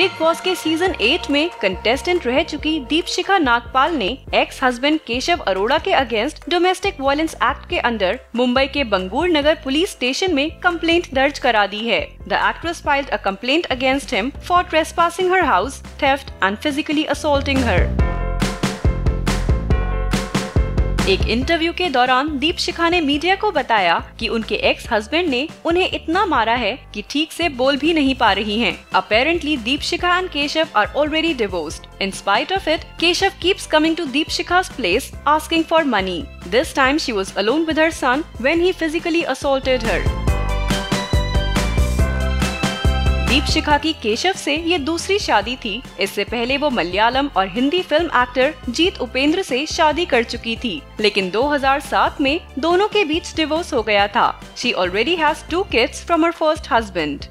Big boss के season eight में contestant रह चुकी दीपशिखा नागपाल ने एक्स हस्बैंड केशव अरोड़ा के अगेंस्ट डोमेस्टिक वायलेंस एक्ट के अंदर मुंबई के बंगूर नगर पुलिस स्टेशन में कंप्लेंट दर्ज करा दी है। The actress filed a complaint against him for trespassing her house theft and physically assaulting her एक इंटरव्यू के दौरान दीप शिखा ने मीडिया को बताया कि उनके एक्स हस्बैंड ने उन्हें इतना मारा है कि ठीक से बोल भी नहीं पा रही हैं। Apparently Deepshikha and Keshav are already divorced in spite of it Keshav keeps coming to Deepshikha's place asking for money this time she was alone with her son when he physically assaulted her. Deepshikha की केशव से ये दूसरी शादी थी। इससे पहले वो मलयालम और हिंदी फ़िल्म एक्टर जीत उपेंद्र से शादी कर चुकी थी। लेकिन 2007 में दोनों के बीच डिवोर्स हो गया था। She already has two kids from her first husband